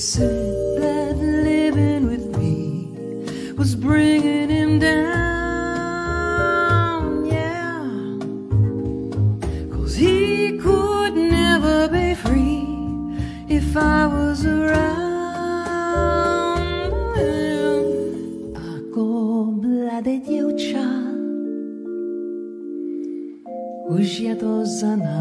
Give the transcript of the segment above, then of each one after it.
said that living with me was bringing him down, yeah. Cause he could never be free if I was around. Ako mladé dievča, už je to za nami.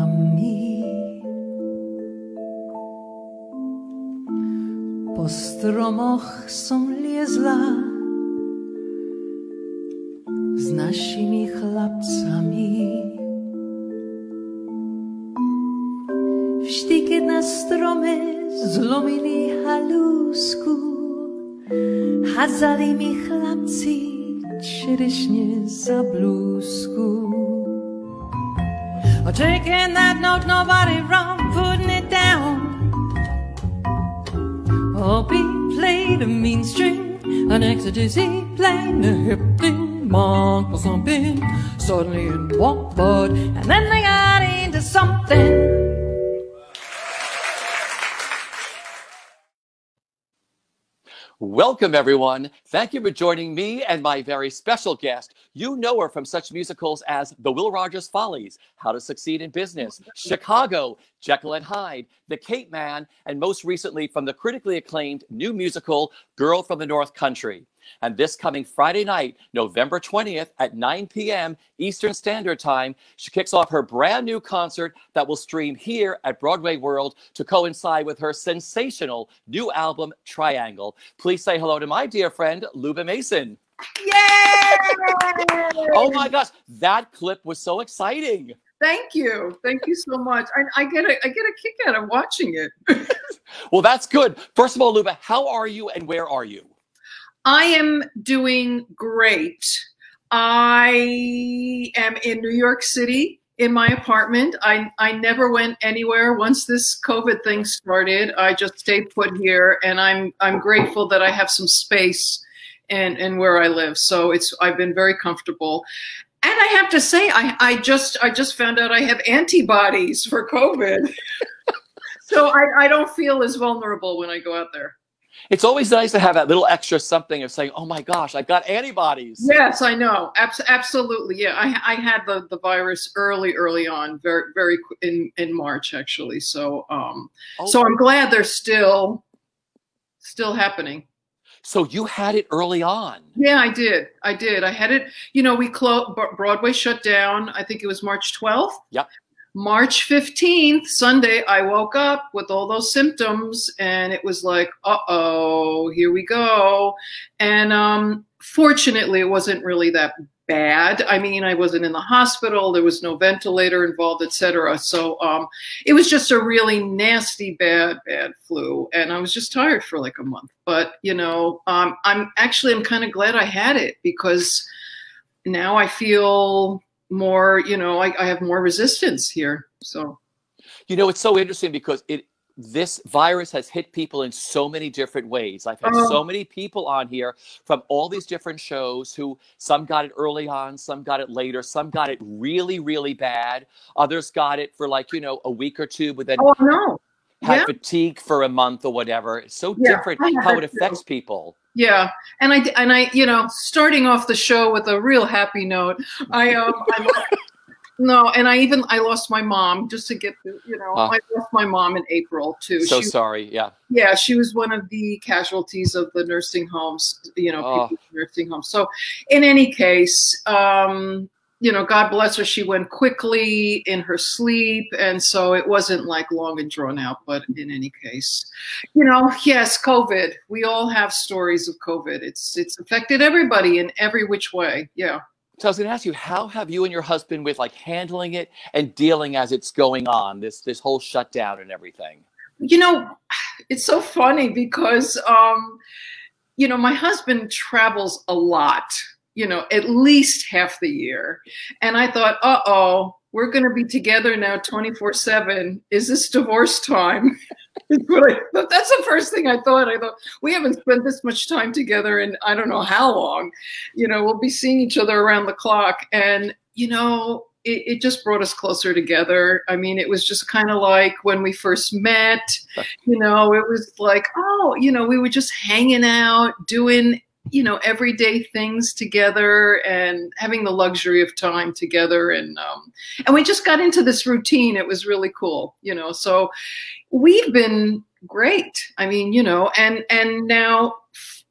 Liezla s našimi chlapcami. Vždy, keď na strome zlomili halúsku, házali mi chlapci čerešne za blúzku. Oh, taking that note, nobody wrong, putting it down. Oh, B played a mean string, an ecstasy playing a hip thing, monk or something. Suddenly it walked bud, and then they got into something. Welcome, everyone. Thank you for joining me and my very special guest. You know her from such musicals as The Will Rogers Follies, How to Succeed in Business, Chicago, Jekyll and Hyde, The Capeman, and most recently from the critically acclaimed new musical, Girl from the North Country. And this coming Friday night, November 20th at 9 p.m. Eastern Standard Time, she kicks off her brand new concert that will stream here at Broadway World to coincide with her sensational new album, Triangle. Please say hello to my dear friend, Luba Mason. Yay! Oh my gosh, that clip was so exciting. Thank you. Thank you so much. I, I get a I get a kick out of watching it. Well, that's good. First of all, Luba, how are you and where are you? I am doing great. I am in New York City in my apartment. I, I never went anywhere once this COVID thing started. I just stayed put here and I'm I'm grateful that I have some space and and where I live. So it's I've been very comfortable. And I have to say, I, I just I just found out I have antibodies for COVID. so I, I don't feel as vulnerable when I go out there. It's always nice to have that little extra something of saying, "Oh my gosh, I got antibodies." Yes, I know. Abs- absolutely. Yeah, I, I had the, the virus early, early on, very, very in in March actually. So, um, Oh, so I'm glad they're still still happening. so you had it early on. Yeah, I did. I did. I had it. You know, we closed. Broadway shut down. I think it was March 12th. Yep. March 15th, Sunday, I woke up with all those symptoms and it was like, uh oh, here we go. And um, fortunately, it wasn't really that bad. I mean, I wasn't in the hospital, there was no ventilator involved, etc. So um, it was just a really nasty, bad, bad flu. And I was just tired for like a month. But, you know, um, I'm actually, I'm kind of glad I had it because now I feel more, you know, I, I have more resistance here. So You know, it's so interesting because it this virus has hit people in so many different ways. I've had Oh. so many people on here from all these different shows who some got it early on, some got it later, some got it really, really bad. Others got it for like, you know, a week or two, but then oh no. had yeah. fatigue for a month or whatever. It's so Yeah, different how it affects people. Yeah, and I and I, you know, starting off the show with a real happy note. I um, I, no, and I even I lost my mom just to get the, you know, Ah. I lost my mom in April too. So she, sorry. Yeah. yeah, she was one of the casualties of the nursing homes, you know, Oh. people nursing homes. So, in any case, um, you know, God bless her, she went quickly in her sleep, and so it wasn't like long and drawn out. But in any case, you know, yes, COVID. We all have stories of COVID. It's it's affected everybody in every which way. Yeah. So I was going to ask you, how have you and your husband with like handling it and dealing as it's going on, this this whole shutdown and everything? you know it's so funny because um you know my husband travels a lot you know at least half the year. And i thought uh-oh we're going to be together now 24 7 is this divorce time? But that's the first thing i thought. I thought we haven't spent this much time together in i don't know how long. You know we'll be seeing each other around the clock. And you know it, it just brought us closer together. I mean, it was just kind of like when we first met, you know, it was like, oh, you know, we were just hanging out, doing, you know, everyday things together and having the luxury of time together. And, um, and we just got into this routine. It was really cool, you know, so we've been great. I mean, you know, and, and now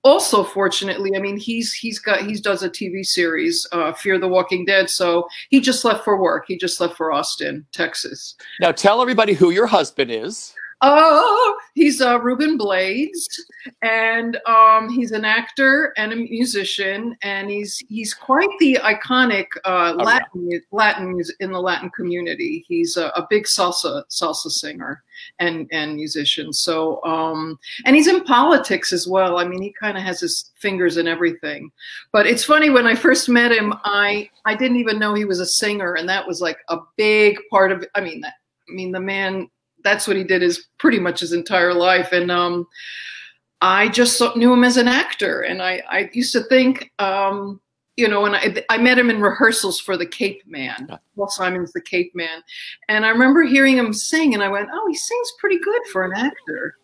also fortunately i mean he's he's got he does a tv series uh, fear the walking dead so he just left for work he just left for austin texas now tell everybody who your husband is Oh, he's uh, Ruben Blades, and um, he's an actor and a musician, and he's he's quite the iconic uh, oh, Latin yeah. Latin in the Latin community. He's a, a, big salsa salsa singer and and musician. So um, and he's in politics as well. I mean, he kind of has his fingers in everything. But it's funny when I first met him, I I didn't even know he was a singer, and that was like a big part of. I mean that. I mean, the man that's what he did his pretty much his entire life. And um, I just knew him as an actor. And I, I used to think, um, you know, and I, I met him in rehearsals for The Capeman. Paul Simon's The Capeman. And I remember hearing him sing, and I went, oh, he sings pretty good for an actor.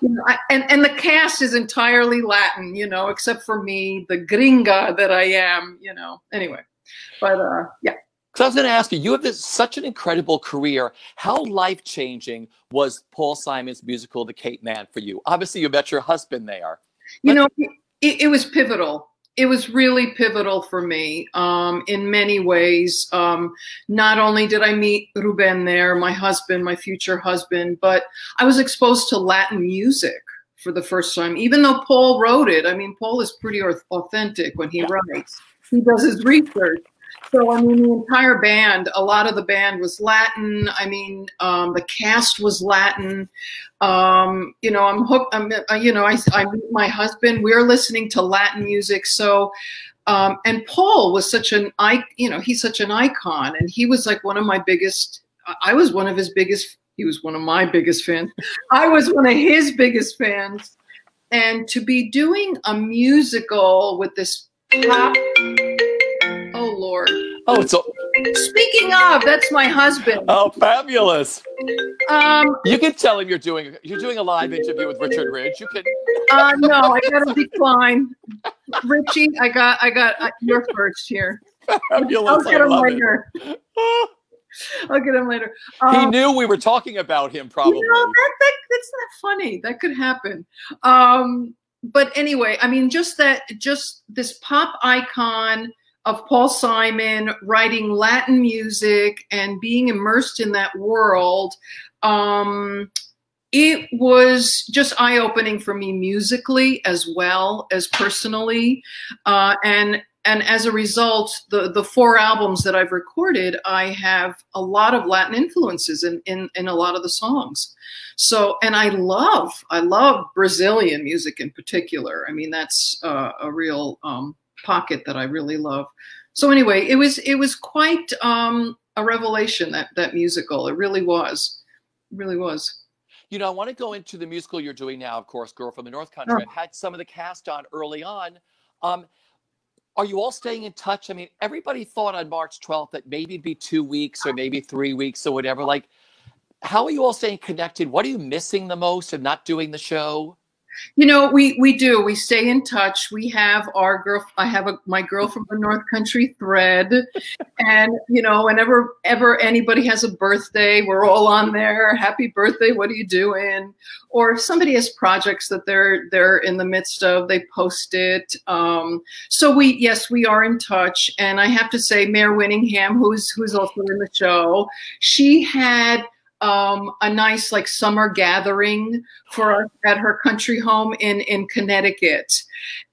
You know, I, and and the cast is entirely Latin, you know, except for me, the gringa that I am, you know. Anyway, but uh, yeah. So I was going to ask you, you have this, such an incredible career. How life changing was Paul Simon's musical, The Capeman, for you? Obviously, you met your husband there. You know, it, it, was pivotal. It was really pivotal for me um, in many ways. Um, not only did I meet Ruben there, my husband, my future husband, but I was exposed to Latin music for the first time. Even though Paul wrote it, I mean, Paul is pretty authentic when he yeah. writes. He does his research so I mean, the entire band, a lot of the band was Latin. I mean, um, the cast was Latin. Um, you know, I'm hooked. I'm, uh, you know, I, I meet my husband. We're listening to Latin music. So, um, and Paul was such an I, you know, he's such an icon, and he was like one of my biggest. I was one of his biggest. He was one of my biggest fans. I was one of his biggest fans, and to be doing a musical with this pop. Oh, it's a. Speaking of, that's my husband. Oh, fabulous. Um, you can tell him you're doing you're doing a live interview with Richard Ridge. You can. Uh, no, I gotta decline. Richie, I got I got uh, you're first here. Fabulous. I'll get him later. I'll get him later. Um, he knew we were talking about him, probably. You know, that, that, that's not funny. That could happen. Um, but anyway, I mean, just that, just this pop icon of Paul Simon writing Latin music and being immersed in that world, um, it was just eye opening for me musically as well as personally. Uh, and and as a result, the, the four albums that I've recorded, I have a lot of Latin influences in, in, in a lot of the songs. So, and I love, I love Brazilian music in particular. I mean, that's uh, a real um, pocket that I really love. So anyway, it was it was quite um, a revelation that that musical. It really was, it really was. You know, I want to go into the musical you're doing now. Of course, "Girl from the North Country." Oh. I've had some of the cast on early on. Um, are you all staying in touch? I mean, everybody thought on March 12th that maybe it'd be two weeks or maybe three weeks or whatever. Like, how are you all staying connected? What are you missing the most of not doing the show? You know, we we do. We stay in touch. We have our girl. I have a my girl from the North Country thread, and you know, whenever ever anybody has a birthday, we're all on there. Happy birthday! What are you doing? Or if somebody has projects that they're they're in the midst of, they post it. Um, so we yes, we are in touch. And I have to say, Mare Winningham, who's who's also in the show, she had um, a nice like summer gathering for us at her country home in in Connecticut,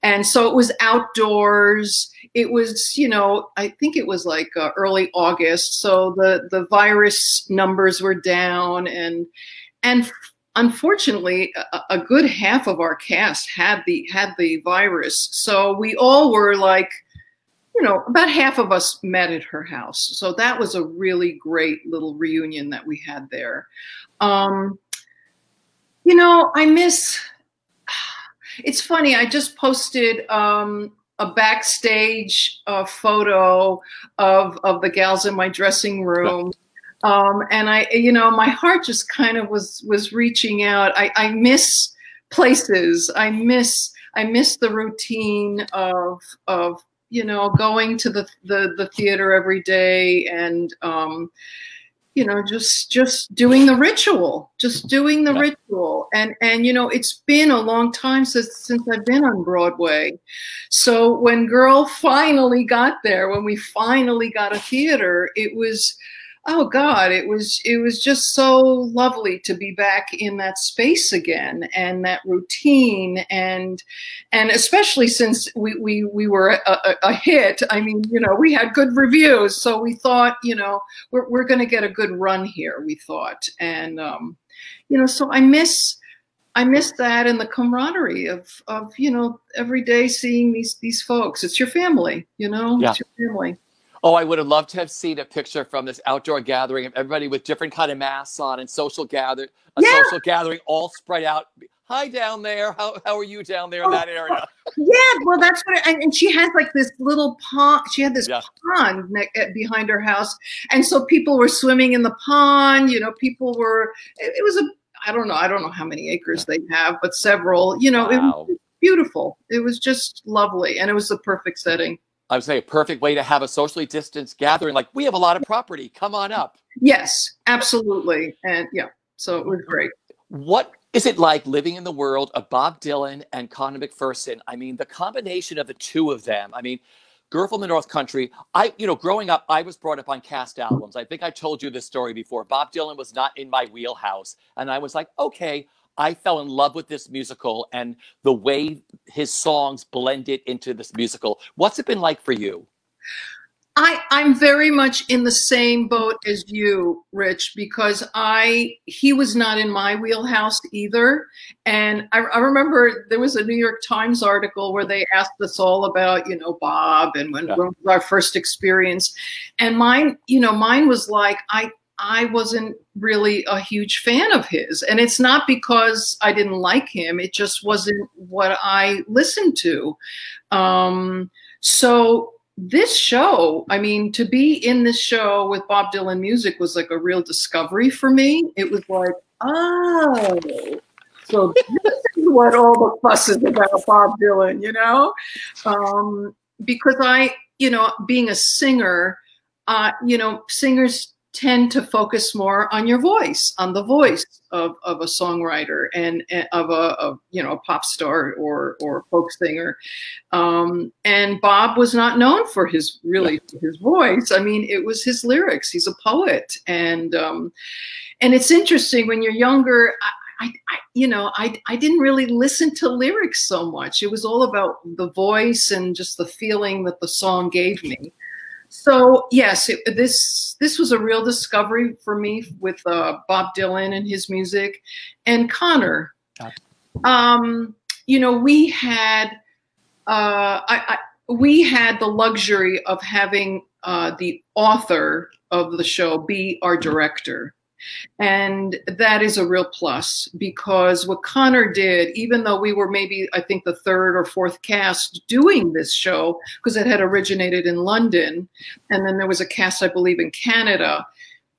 and so it was outdoors. It was you know I think it was like uh, early August, so the the virus numbers were down, and and unfortunately a, a good half of our cast had the had the virus, so we all were like you know, about half of us met at her house. So that was a really great little reunion that we had there. Um, you know, I miss, it's funny, I just posted um, a backstage uh, photo of of the gals in my dressing room. Um, and I, you know, my heart just kind of was was reaching out. I, I miss places. I miss I miss the routine of of you know going to the the, the theater every day and um, you know just just doing the ritual just doing the yeah. ritual and and you know it's been a long time since since i've been on broadway so when girl finally got there when we finally got a theater it was oh god it was it was just so lovely to be back in that space again and that routine and and especially since we we, we were a, a, a hit i mean you know we had good reviews so we thought you know we're, we're going to get a good run here we thought and um you know so i miss I miss that and the camaraderie of of you know every day seeing these these folks. It's your family, you know. Yeah. It's your family. Oh, I would have loved to have seen a picture from this outdoor gathering of everybody with different kind of masks on and social gather a yeah. social gathering all spread out. Hi down there. How, how are you down there in oh, that area? Yeah, well, that's what. I, and she has like this little pond. She had this yeah. pond ne- eh, behind her house, and so people were swimming in the pond. You know, people were. It, it was a. I don't know. I don't know how many acres yeah. they have, but several. You know, wow. it was beautiful. It was just lovely, and it was the perfect setting. I would say a perfect way to have a socially distanced gathering. Like we have a lot of property. Come on up. Yes, absolutely. And yeah, so it was great. What is it like living in the world of Bob Dylan and Conor McPherson? I mean, the combination of the two of them. I mean, Girl from the North Country. I, you know, growing up, I was brought up on cast albums. I think I told you this story before. Bob Dylan was not in my wheelhouse. And I was like, okay, I fell in love with this musical and the way his songs blended into this musical. What's it been like for you? I, I'm very much in the same boat as you, Rich, because I he was not in my wheelhouse either. And I, I remember there was a New York Times article where they asked us all about, you know, Bob and when, yeah. our first experience. And mine, you know, mine was like I I wasn't really a huge fan of his. And it's not because I didn't like him, it just wasn't what I listened to. Um, so this show, I mean, to be in this show with Bob Dylan music was like a real discovery for me. It was like, oh, so this is what all the fuss is about Bob Dylan, you know? Um, because I, you know, being a singer, uh, you know, singers tend to focus more on your voice, on the voice of, of a songwriter and, and of a, of, you know a pop star or or folk singer. Um, and Bob was not known for his really his voice. I mean, it was his lyrics. He's a poet, and um, and it's interesting when you're younger. I, I, you know, I, I didn't really listen to lyrics so much. It was all about the voice and just the feeling that the song gave me. So yes, it, this this was a real discovery for me with uh, Bob Dylan and his music, and Conor. Um, you know, we had uh, I, I, we had the luxury of having uh, the author of the show be our director. And that is a real plus because what Conor did, even though we were maybe, I think, the third or fourth cast doing this show, because it had originated in London, and then there was a cast, I believe, in Canada,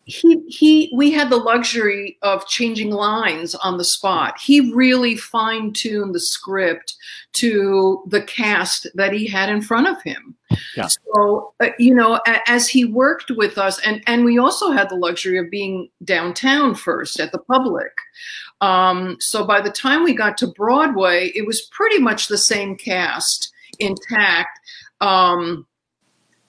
he he we had the luxury of changing lines on the spot. He really fine-tuned the script to the cast that he had in front of him. Yeah. so uh, you know as he worked with us and and we also had the luxury of being downtown first at the public. Um, so by the time we got to broadway it was pretty much the same cast intact um,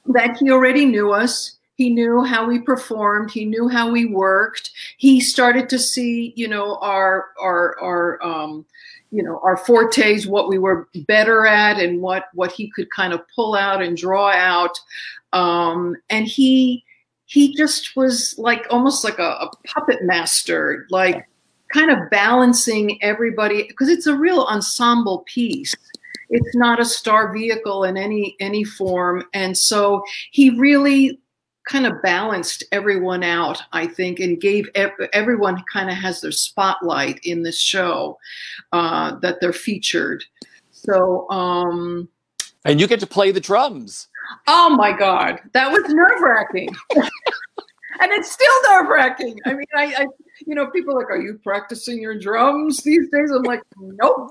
that he already knew us he knew how we performed. He knew how we worked. He started to see, you know, our our our um, you know our fortes, what we were better at, and what what he could kind of pull out and draw out. Um, and he he just was like almost like a, a puppet master, like kind of balancing everybody because it's a real ensemble piece it's not a star vehicle in any any form and so he really kind of balanced everyone out, I think, and gave everyone kind of has their spotlight in this show uh, that they're featured. So, um, And you get to play the drums. Oh my God, that was nerve wracking. and it's still nerve wracking. I mean, I, I, you know, people are like, are you practicing your drums these days? I'm like, nope.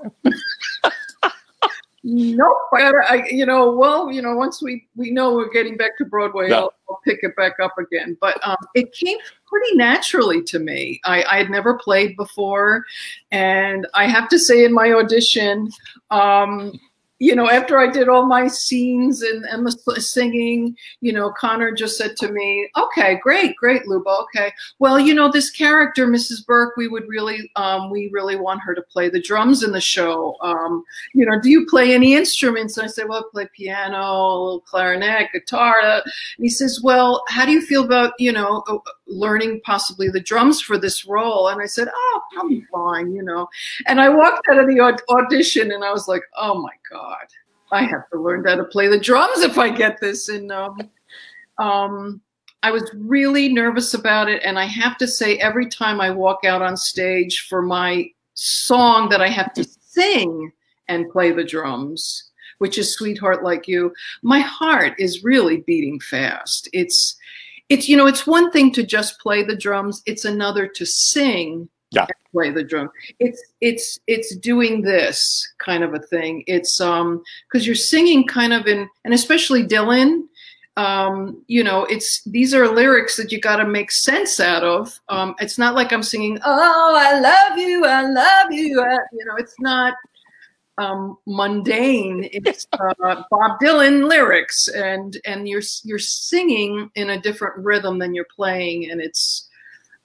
Nope. I, I, you know, well, you know, once we we know we're getting back to Broadway, yeah. I'll, I'll, pick it back up again. But um, it came pretty naturally to me. I, I had never played before, and I have to say, in my audition, um, you know, after I did all my scenes and, the singing, you know, Conor just said to me, okay, great, great, Luba. Okay. Well, you know, this character, Mrs. Burke, we would really, um, we really want her to play the drums in the show. Um, you know, do you play any instruments? And I said, well, I play piano, clarinet, guitar. And he says, well, how do you feel about, you know, learning possibly the drums for this role? And I said, oh, I'm fine, you know. And I walked out of the audition and I was like, oh my God I have to learn how to play the drums if I get this. And um, um, I was really nervous about it. And I have to say, every time I walk out on stage for my song that I have to sing and play the drums, which is Sweetheart Like You, my heart is really beating fast. It's, it's, you know, it's one thing to just play the drums. It's another to sing yeah. play the drum. It's it's it's doing this kind of a thing. It's um because you're singing kind of in and especially dylan um you know it's these are lyrics that you got to make sense out of. Um it's not like i'm singing oh i love you i love you I, you know it's not um, mundane. It's uh, Bob Dylan lyrics, and and you're you're singing in a different rhythm than you're playing, and it's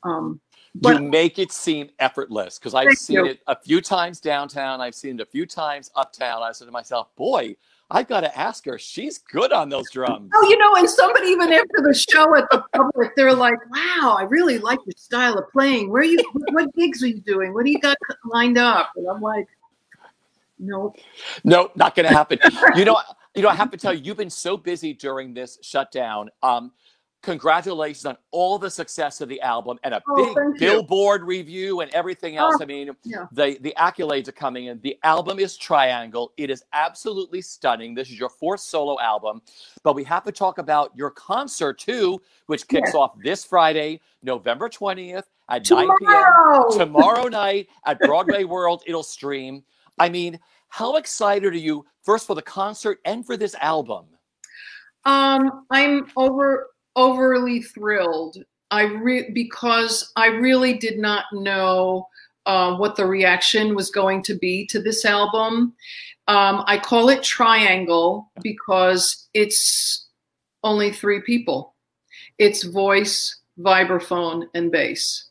um, but, you make it seem effortless because I've seen you. it a few times downtown. I've seen it a few times uptown. I said to myself, boy, I've got to ask her. She's good on those drums. Oh, you know, and somebody even after the show at the public, they're like, "Wow, I really like your style of playing. Where you? What gigs are you doing? What do you got lined up?" And I'm like, "Nope, nope, not going to happen." you know, you know, I have to tell you, you've been so busy during this shutdown. Um, congratulations on all the success of the album and a oh, big billboard review and everything else. Oh, I mean, yeah. the, the accolades are coming in. The album is Triangle. It is absolutely stunning. This is your fourth solo album, but we have to talk about your concert too, which kicks off this Friday, November 20th at Tomorrow. 9 p.m. Tomorrow night at Broadway World. It'll stream. I mean, how excited are you first for the concert and for this album? Um, I'm over overly thrilled. I re- because I really did not know uh, what the reaction was going to be to this album. Um, I call it Triangle because it's only three people. It's voice, vibraphone, and bass.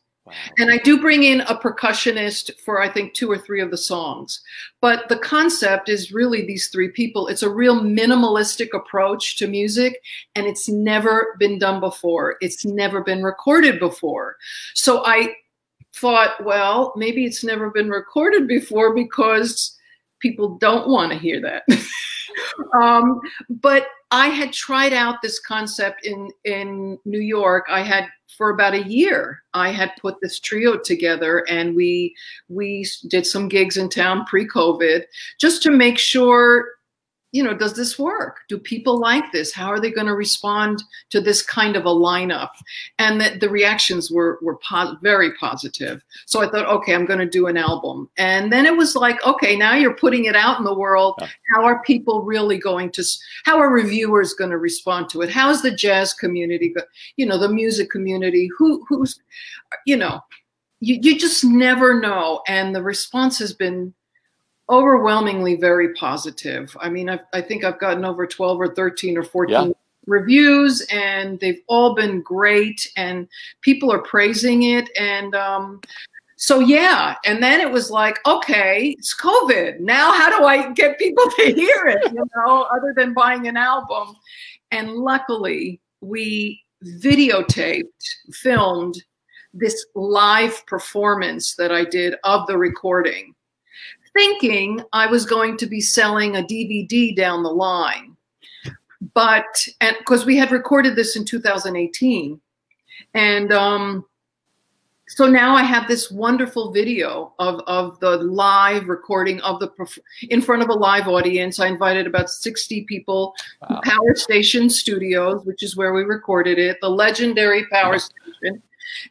And I do bring in a percussionist for I think two or three of the songs. But the concept is really these three people. It's a real minimalistic approach to music and it's never been done before. It's never been recorded before. So I thought, well, maybe it's never been recorded before because people don't want to hear that. um, but I had tried out this concept in in New York. I had for about a year. I had put this trio together, and we we did some gigs in town pre-COVID just to make sure you know, does this work? Do people like this? How are they going to respond to this kind of a lineup? And that the reactions were were po very positive. So I thought, okay, I'm going to do an album. And then it was like, okay, now you're putting it out in the world. How are people really going to? How are reviewers going to respond to it? How is the jazz community? You know, the music community. Who who's, you know, you you just never know. And the response has been overwhelmingly very positive. I mean, I've, i think I've gotten over 12 or 13 or 14 yeah. reviews, and they've all been great, and people are praising it. And um, so, yeah. And then it was like, okay, it's COVID. Now, how do I get people to hear it, you know, other than buying an album? And luckily, we videotaped, filmed this live performance that I did of the recording thinking I was going to be selling a DVD down the line. But, and because we had recorded this in 2018, and um, so now I have this wonderful video of, of the live recording of the in front of a live audience. I invited about 60 people wow. Power Station Studios, which is where we recorded it, the legendary Power Station.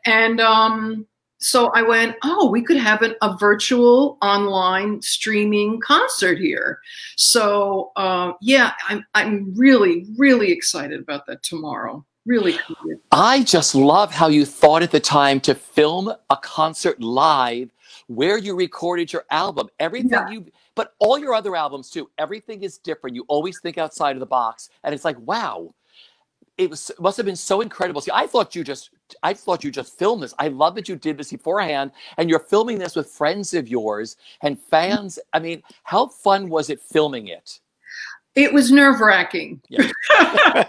And um, so I went, oh, we could have an, a virtual online streaming concert here. So uh, yeah, I'm, I'm really, really excited about that tomorrow really cool. I just love how you thought at the time to film a concert live where you recorded your album. Everything yeah. you but all your other albums too, everything is different. You always think outside of the box and it's like, wow. It was must have been so incredible. See, I thought you just I thought you just filmed this. I love that you did this beforehand and you're filming this with friends of yours and fans. I mean, how fun was it filming it? It was nerve wracking. Yeah.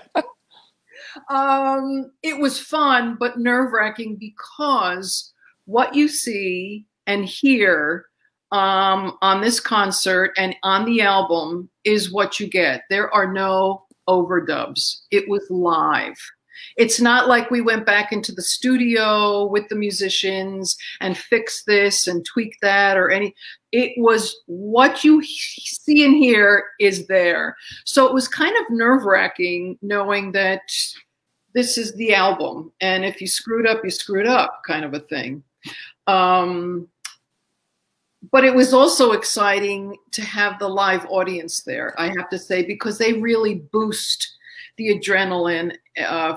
um, it was fun, but nerve wracking because what you see and hear um, on this concert and on the album is what you get. There are no overdubs. It was live. It's not like we went back into the studio with the musicians and fixed this and tweaked that or any. It was what you see and hear is there. So it was kind of nerve wracking knowing that this is the album. And if you screwed up, you screwed up kind of a thing. Um, but it was also exciting to have the live audience there, I have to say, because they really boost the adrenaline uh,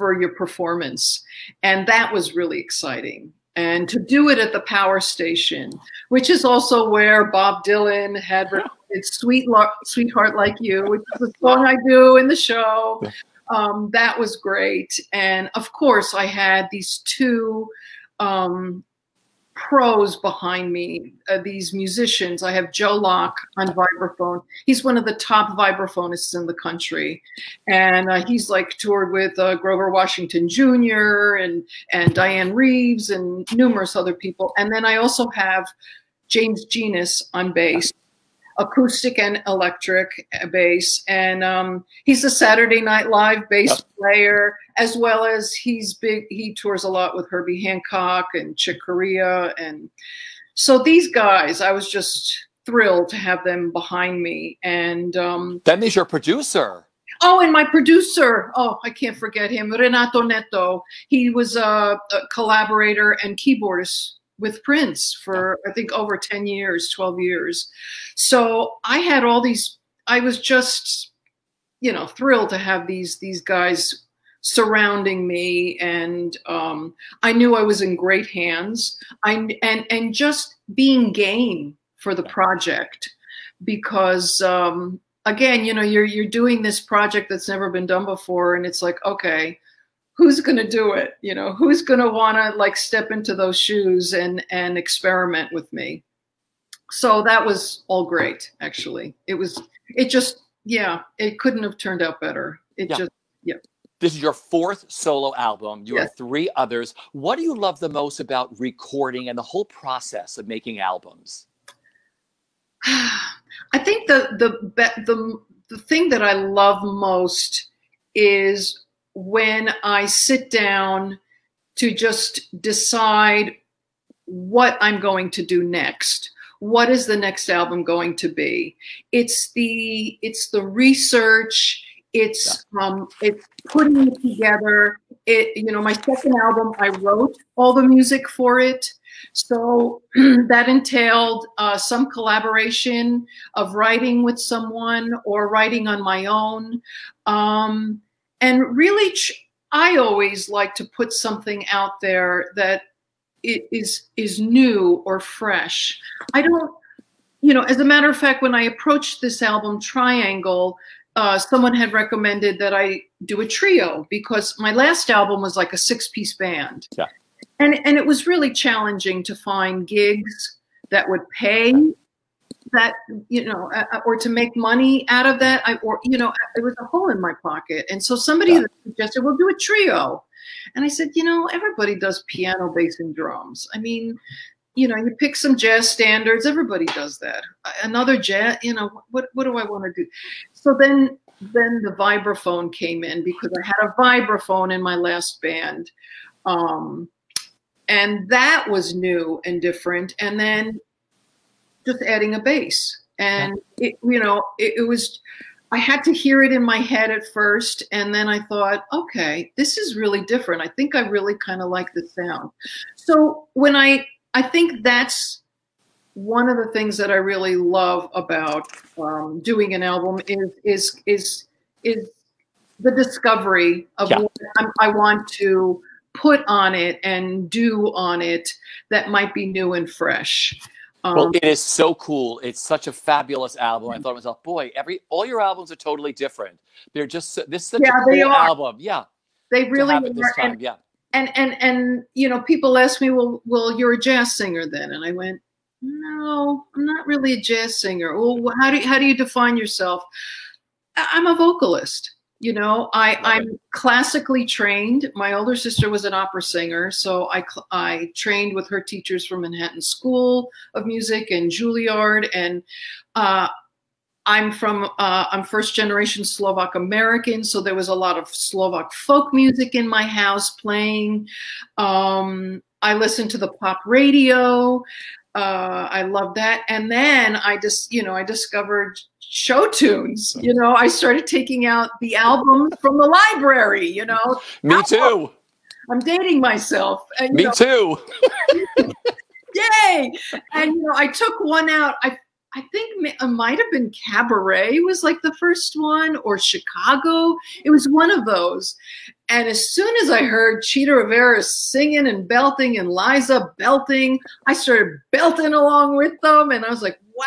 for your performance. And that was really exciting. And to do it at the power station, which is also where Bob Dylan had recorded Sweet Sweetheart Like You, which is a song I do in the show um, that was great. And of course, I had these two um, pros behind me, uh, these musicians. I have Joe Locke on vibraphone. He's one of the top vibraphonists in the country. And uh, he's like toured with uh, Grover Washington Jr. and, and Dianne Reeves and numerous other people. And then I also have James Genus on bass acoustic and electric bass. And um, he's a Saturday Night Live bass yep. player, as well as he's big. He tours a lot with Herbie Hancock and Chick Corea. And so these guys, I was just thrilled to have them behind me. And um, that means your producer. Oh, and my producer, oh, I can't forget him, Renato Neto. He was a, a collaborator and keyboardist with Prince for I think over 10 years, 12 years. So I had all these I was just you know thrilled to have these these guys surrounding me and um, I knew I was in great hands. I and and just being game for the project because um, again, you know, you're you're doing this project that's never been done before and it's like, okay, who's going to do it? You know who's going to want to like step into those shoes and and experiment with me? So that was all great actually. It was it just yeah it couldn't have turned out better. It yeah. just yeah. This is your fourth solo album. You yes. have three others. What do you love the most about recording and the whole process of making albums? I think the the the the thing that i love most is when I sit down to just decide what I'm going to do next. What is the next album going to be? It's the it's the research. It's um it's putting it together. It you know my second album I wrote all the music for it. So that entailed uh, some collaboration of writing with someone or writing on my own. Um, and really i always like to put something out there that it is is new or fresh i don't you know as a matter of fact when i approached this album triangle uh, someone had recommended that i do a trio because my last album was like a six piece band yeah. and and it was really challenging to find gigs that would pay that you know uh, uh, or to make money out of that I, or you know it was a hole in my pocket. And so somebody yeah. suggested we'll do a trio. And i said you know everybody does piano bass and drums. I mean you know you pick some jazz standards everybody does that. Another jazz you know what what do i want to do? So then then the vibraphone came in because i had a vibraphone in my last band. Um and that was new and different. And then just adding a bass, and it, you know, it, it was. I had to hear it in my head at first, and then I thought, okay, this is really different. I think I really kind of like the sound. So when I, I think that's one of the things that I really love about um, doing an album is is is is the discovery of Yeah. what I'm- I want to put on it and do on it that might be new and fresh. Um, Well, it is so cool. It's such a fabulous album. I thought to myself, boy, every all your albums are totally different. They're just so- this is such Yeah, a cool album. Yeah, they really are. time. And, yeah, and and and you know, people ask me, "Well, well, you're a jazz singer then?" And I went, "No, I'm not really a jazz singer." Well, how do you, how do you define yourself? I'm a vocalist. You know, I, I'm classically trained. My older sister was an opera singer, so I I trained with her teachers from Manhattan School of Music and Juilliard, and uh, I'm from uh, I'm first generation Slovak American, so there was a lot of Slovak folk music in my house playing. Um, I listened to the pop radio. Uh, I love that, and then I just you know I discovered show tunes. You know, I started taking out the albums from the library. You know, me too. I'm dating myself. And, Me know, too. yay and you know i took one out i i think it might have been cabaret was like the first one or chicago it was one of those and as soon as i heard Chita Rivera singing and belting and liza belting i started belting along with them and i was like wow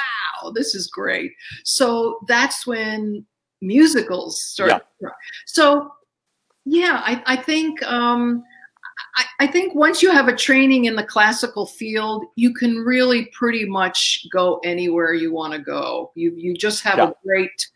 this is great so that's when musicals started so yeah i, I think um I, I think once you have a training in the classical field, you can really pretty much go anywhere you want to go. You you just have Yeah. a great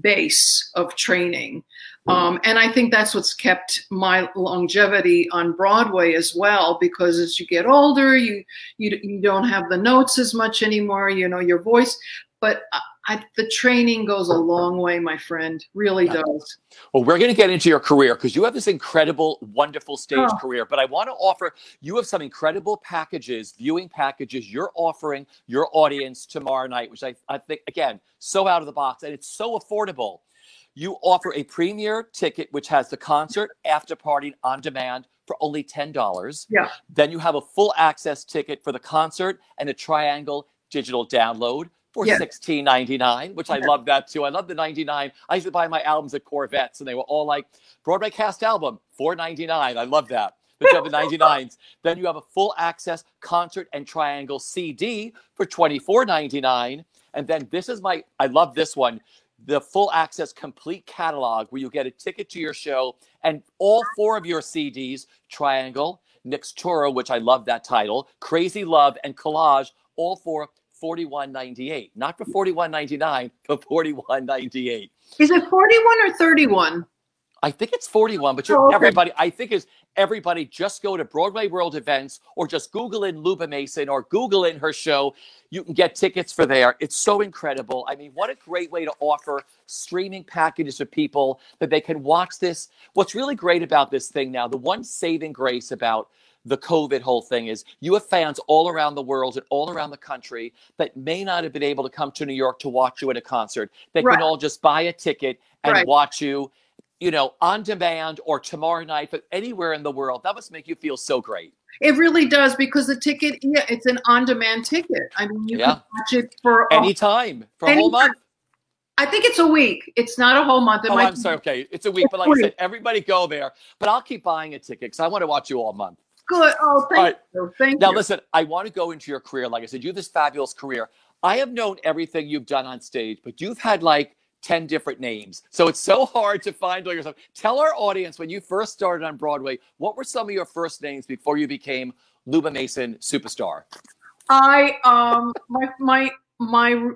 base of training. Um, and I think that's what's kept my longevity on Broadway as well, because as you get older, you you you don't have the notes as much anymore. You know your voice, but I, the training goes a long way, my friend. Really Yeah. does. Well, we're going to get into your career because you have this incredible, wonderful stage Oh. career. But I want to offer you have some incredible packages, viewing packages you're offering your audience tomorrow night, which I, I think, again, so out of the box and it's so affordable. You offer a premier ticket, which has the concert after party on demand for only $10. Yeah. Then you have a full access ticket for the concert and a triangle digital download for Yeah. $16.99, which I love that too. I love the 99. I used to buy my albums at Korvettes and they were all like Broadway cast album, $4.99. I love that. But you have the 99s. Then you have a full access concert and triangle CD for $24.99. And then this is my, I love this one, the full access complete catalog where you get a ticket to your show and all four of your CDs, Triangle, Mixtura, which I love that title, Crazy Love, and Collage, all for $41.98. Not for $41.99, for $41.98. Is it 41 or 31? I think it's 41, but you're, Oh, okay. everybody, I think is everybody just go to Broadway World Events or just Google in Luba Mason or Google in her show. You can get tickets for there. It's so incredible. I mean, what a great way to offer streaming packages to people that they can watch this. What's really great about this thing now, the one saving grace about the COVID whole thing is you have fans all around the world and all around the country that may not have been able to come to New York to watch you at a concert. They Right. can all just buy a ticket and Right. watch you you know, on demand or tomorrow night, but anywhere in the world. That must make you feel so great. It really does because the ticket, yeah, it's an on-demand ticket. I mean, you Yeah. can watch it for. a- Anytime for a whole month. I think it's a week. It's not a whole month. It Oh, might I'm sorry. Okay, it's a week, but like I said, everybody go there. But I'll keep buying a ticket because I want to watch you all month. Good. Oh, thank right. you. Thank Now, you. listen, I want to go into your career. Like I said, you have this fabulous career. I have known everything you've done on stage, but you've had like 10 different names. So it's so hard to find all your stuff. Tell our audience when you first started on Broadway, what were some of your first names before you became Luba Mason superstar? I um my my my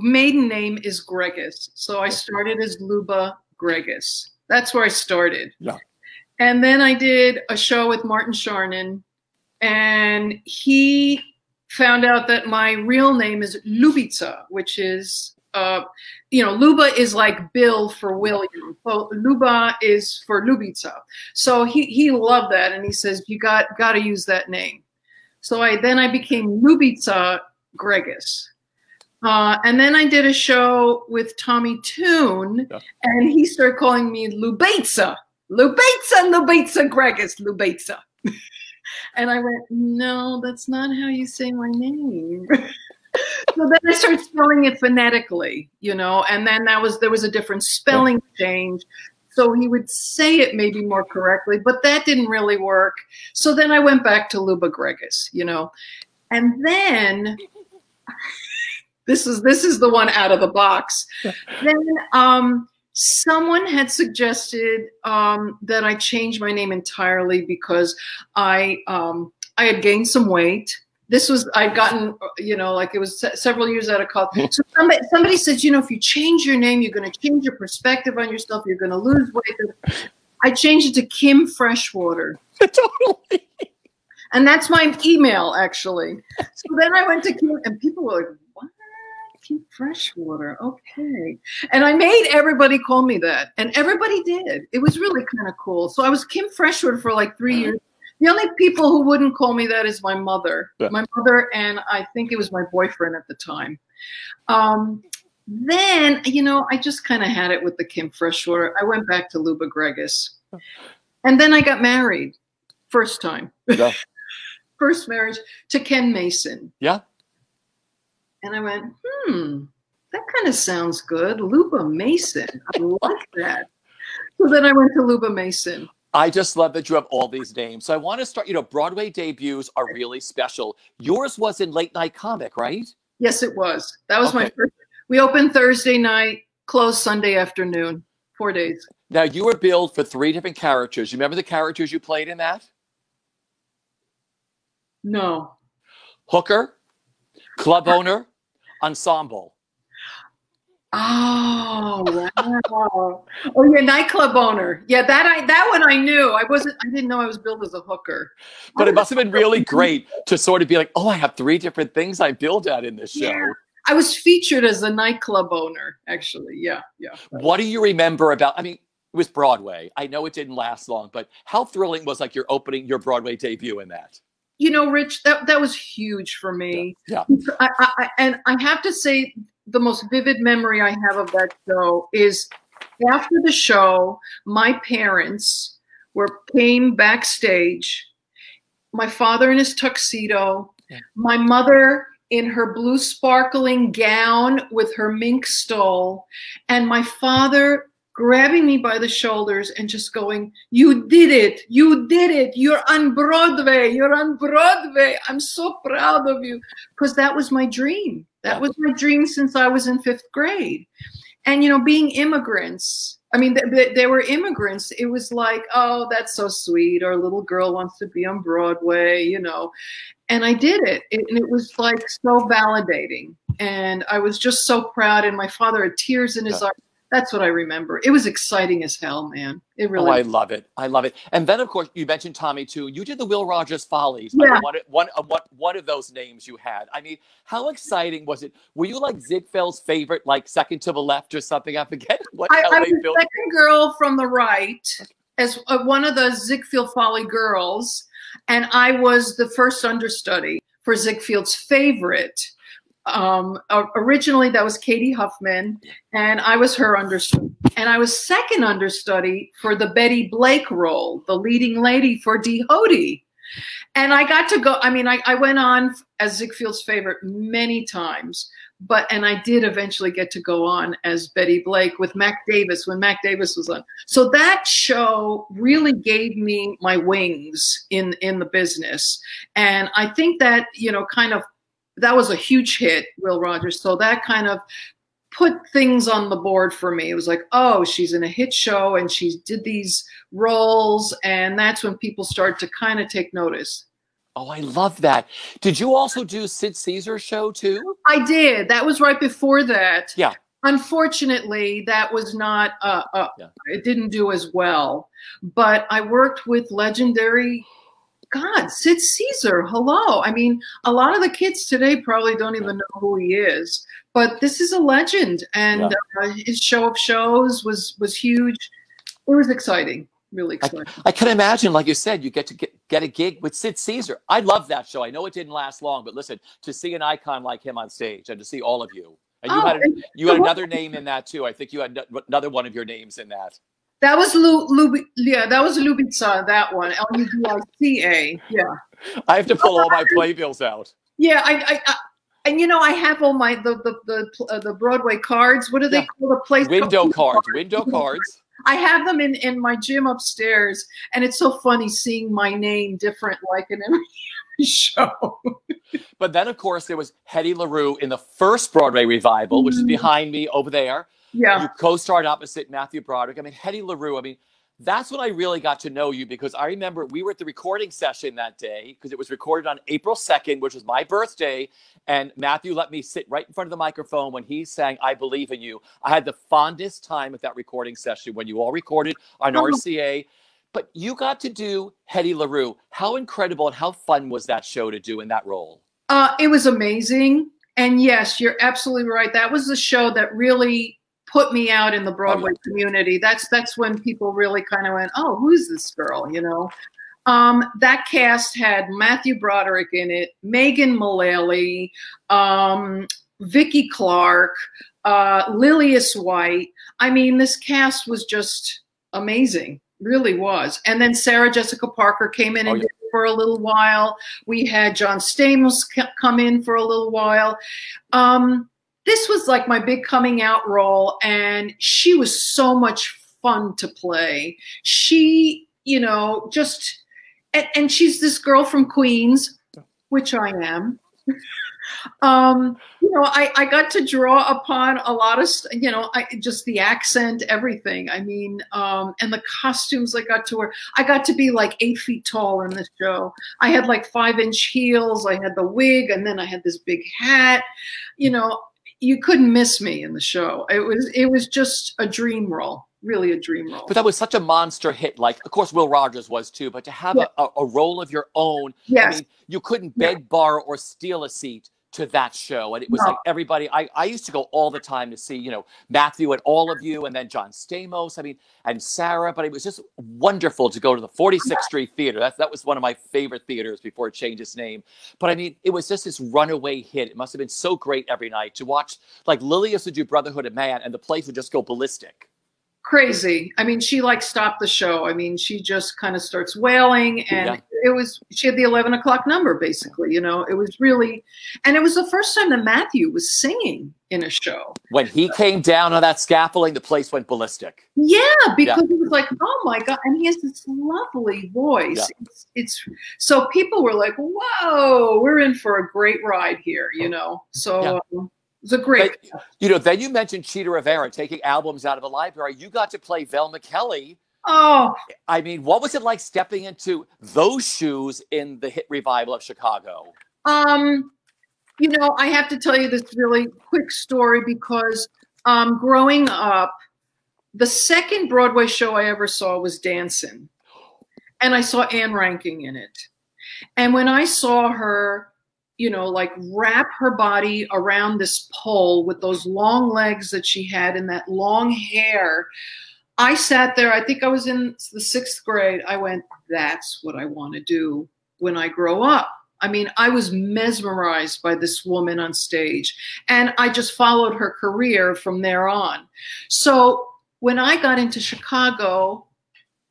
maiden name is Gregus, so I started as Luba Gregus. That's where I started. Yeah. And then I did a show with Martin Charnin, and he found out that my real name is Lubica, which is uh, you know, Luba is like Bill for William. So Luba is for Lubica. So he he loved that, and he says you got got to use that name. So I then I became Lubitsa Gregus. Uh, and then I did a show with Tommy Tune, Yeah. and he started calling me Lubitsa, Lubitsa, Lubitsa Gregus, Lubitsa. and I went, no, that's not how you say my name. so then I started spelling it phonetically, you know, and then that was there was a different spelling change. So he would say it maybe more correctly, but that didn't really work. So then I went back to Luba Gregus, you know. And then this is this is the one out of the box. then um someone had suggested um, that I change my name entirely because I um, I had gained some weight. This was I'd gotten you know like it was se- several years out of college. So somebody somebody says you know if you change your name you're going to change your perspective on yourself. You're going to lose weight. I changed it to Kim Freshwater. totally. And that's my email, actually. So then I went to Kim, and people were like, Kim Freshwater. Okay. And I made everybody call me that. And everybody did. It was really kind of cool. So I was Kim Freshwater for like three years. The only people who wouldn't call me that is my mother. Yeah. My mother, and I think it was my boyfriend at the time. Um, then, you know, I just kind of had it with the Kim Freshwater. I went back to Luba Gregus. And then I got married. First time Yeah. first marriage to Ken Mason. Yeah. And I went, hmm, that kind of sounds good. Luba Mason. I like that. So then I went to Luba Mason. I just love that you have all these names. So I want to start, you know, Broadway debuts are really special. Yours was in Late Nite Comic, right? Yes, it was. That was my first. We opened Thursday night, closed Sunday afternoon. Four days. Now you were billed for three different characters. You remember the characters you played in that? No. Hooker, club owner, ensemble. Oh wow! Oh yeah, nightclub owner. Yeah, that I that one I knew. I wasn't. I didn't know I was billed as a hooker. But it must have been really great to sort of be like, oh, I have three different things I billed at in this show. Yeah. I was featured as a nightclub owner. Actually, yeah, yeah. What do you remember about? I mean, it was Broadway. I know it didn't last long, but how thrilling was like your opening, your Broadway debut in that? You know, Rich, that that was huge for me. Yeah. I, I, I- and I have to say, the most vivid memory I have of that show is after the show, my parents were came backstage. My father in his tuxedo, Yeah. my mother in her blue sparkling gown with her mink stole, and my father grabbing me by the shoulders and just going, You did it. You did it. You're on Broadway. You're on Broadway. I'm so proud of you. Because that was my dream. That was my dream since I was in fifth grade. And, you know, being immigrants, I mean, th- th- they were immigrants. It was like, oh, that's so sweet. Our little girl wants to be on Broadway, you know. And I did it. it and it was like so validating. And I was just so proud. And my father had tears in his Yeah. eyes. That's what I remember. It was exciting as hell, man. It really Oh, I love it. I love it. And then, of course, you mentioned Tommy too. You did the Will Rogers Follies. Yeah. one, one, uh, one, one of those names you had. I mean, how exciting was it? Were you like Ziegfeld's favorite, like second to the left or something? I forget what I, how I was second girl from the right as uh, one of the Ziegfeld Folly girls, and I was the first understudy for Ziegfeld's favorite. Um, originally, that was Cady Huffman, and I was her understudy. And I was second understudy for the Betty Blake role, the leading lady for Hodie. And I got to go. I mean, I, I went on as Ziegfeld's favorite many times, but and I did eventually get to go on as Betty Blake with Mac Davis when Mac Davis was on. So that show really gave me my wings in in the business, and I think that you know kind of that was a huge hit, Will Rogers. So that kind of put things on the board for me. It was like, oh, she's in a hit show and she did these roles, and that's when people start to kind of take notice. Oh, I love that. Did you also do Sid Caesar's show too? I did. That was right before that. Yeah. Unfortunately, that was not. Uh, uh, Yeah. It didn't do as well. But I worked with legendary. God, Sid Caesar. Hello. I mean, a lot of the kids today probably don't even know who he is, but this is a legend, and Yeah. uh, his show of shows was was huge. It was exciting. really exciting. I, I can imagine, like you said, you get to get, get a gig with Sid Caesar. I love that show. I know it didn't last long, but listen, to see an icon like him on stage and to see all of you, and you Oh, had and- you had another name in that too. I think you had another one of your names in that. That was Lu, Lu, yeah, that was Lubica, that one. L U B I C A. Yeah. I have to pull all my playbills out. Yeah, I, I, I and you know, I have all my the the the, uh, the Broadway cards. What do they Yeah. call the place? Window cards, window cards. I have them in in my gym upstairs, and it's so funny seeing my name different, like in every show. But then, of course, there was Hedy La Rue in the first Broadway revival, which is Mhm. behind me over there. Yeah. You co-starred opposite Matthew Broderick. I mean, Hedy La Rue. I mean, that's when I really got to know you because I remember we were at the recording session that day because it was recorded on April 2nd, which was my birthday. And Matthew let me sit right in front of the microphone when he sang I Believe in You. I had the fondest time at that recording session when you all recorded on Oh. RCA. But you got to do Hedy La Rue. How incredible and how fun was that show to do in that role? Uh, it was amazing. And yes, you're absolutely right. That was the show that really put me out in the Broadway community. That's that's when people really kind of went, "Oh, who's this girl?" You know. Um, that cast had Matthew Broderick in it, Megan Mullally, um, Vicky Clark, uh, Lillias White. I mean, this cast was just amazing, really was. And then Sarah Jessica Parker came in Oh, and yeah. did it for a little while. We had John Stamos come in for a little while. Um, this was like my big coming out role, and she was so much fun to play. She, you know, just and, and she's this girl from Queens, which I am. um, you know, I, I got to draw upon a lot of, you know, I just the accent, everything. I mean, um, and the costumes I got to wear. I got to be like eight feet tall in this show. I had like five inch heels. I had the wig, and then I had this big hat. You know, you couldn't miss me in the show. It was it was just a dream role, really a dream role. But that was such a monster hit. Like, of course, Will Rogers was too. But to have Yeah. a, a role of your own, I mean, you couldn't Yeah. beg, borrow, or steal a seat to that show. And it was like everybody. I, I used to go all the time to see, you know, Matthew and all of you, and then John Stamos. I mean, and Sarah. But it was just wonderful to go to the 46th Street Theater. That that was one of my favorite theaters before it changed its name. But I mean, it was just this runaway hit. It must have been so great every night to watch. Like Lillias would do Brotherhood of Man, and the place would just go ballistic. Crazy. I mean, she like stopped the show. I mean, she just kind of starts wailing, and Yeah. it was she had the eleven o'clock number basically. You know, it was really, and it was the first time that Matthew was singing in a show. When he came down on that scaffolding, the place went ballistic. Yeah, because it was like, oh my god, and he has this lovely voice. Yeah. It's, it's so people were like, whoa, we're in for a great ride here. You know, so Yeah. um, a great. But, you know, then you mentioned Chita Rivera taking albums out of the library. You got to play Velma Kelly. oh, I mean, what was it like stepping into those shoes in the hit revival of Chicago? Um, you know, I have to tell you this really quick story because um, growing up, the second Broadway show I ever saw was Dancin', and I saw Ann Reinking in it. And when I saw her, you know, like wrap her body around this pole with those long legs that she had and that long hair, I sat there. I think I was in the sixth grade. I went, that's what I want to do when I grow up. I mean, I was mesmerized by this woman on stage, and I just followed her career from there on. So when I got into Chicago,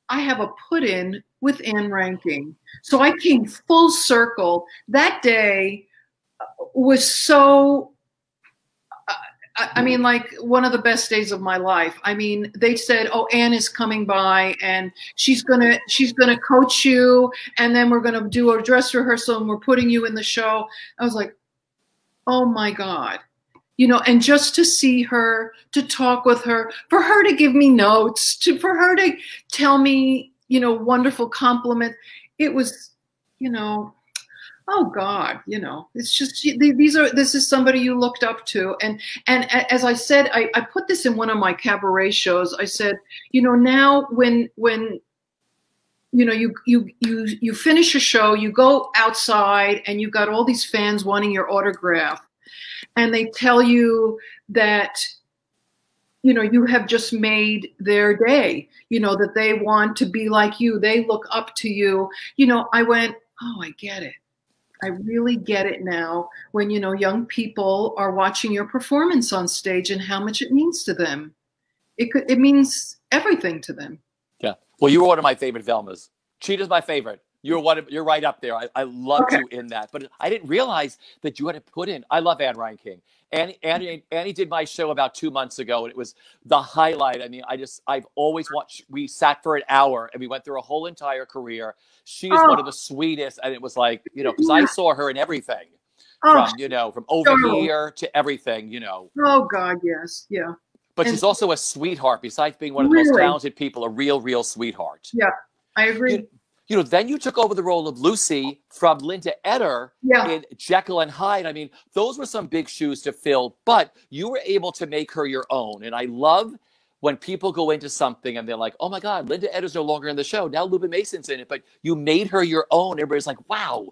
I have a put in with Ann Reinking. So I came full circle. That day uh, was so uh, I I mean, like one of the best days of my life. I mean, they said, "Oh, Ann is coming by, and she's gonna she's gonna coach you, and then we're gonna do a dress rehearsal, and we're putting you in the show." I was like, "Oh my god!" You know, and just to see her, to talk with her, for her to give me notes, to for her to tell me, you know, wonderful compliment. It was, you know, oh god you know it's just these are this is somebody you looked up to. And and as i said I, I put this in one of my cabaret shows. I said you know now when when you know you you you you finish a show you go outside and you've got all these fans wanting your autograph and they tell you that you know, you have just made their day, you know, that they want to be like you. They look up to you. You know, I went, oh, I get it. I really get it now when, you know, young people are watching your performance on stage and how much it means to them. It could, it means everything to them. Yeah. Well, you were one of my favorite Velmas. Chita's my favorite. You're one. Of, you're right up there. I, I loved okay. you in that, but I didn't realize that you had to put in. I love Ann Reinking. Annie, Annie, mm-hmm. Annie did my show about two months ago, and it was the highlight. I mean, I just, I've always watched. We sat for an hour, and we went through a whole entire career. She is oh. one of oh. the sweetest, and it was like, you know, because I saw her in everything, oh. from you know, from over here to everything, you know. Oh God, yes, yeah. But and she's also a sweetheart. Besides being one of the really? most talented people, a real, real sweetheart. Yeah, I agree. You, you know, then you took over the role of Lucy from Linda Eder yeah. in Jekyll and Hyde. I mean, those were some big shoes to fill, but you were able to make her your own. And I love when people go into something and they're like, oh my God, Linda Eder's no longer in the show. Now Luba Mason's in it, but you made her your own. Everybody's like, wow,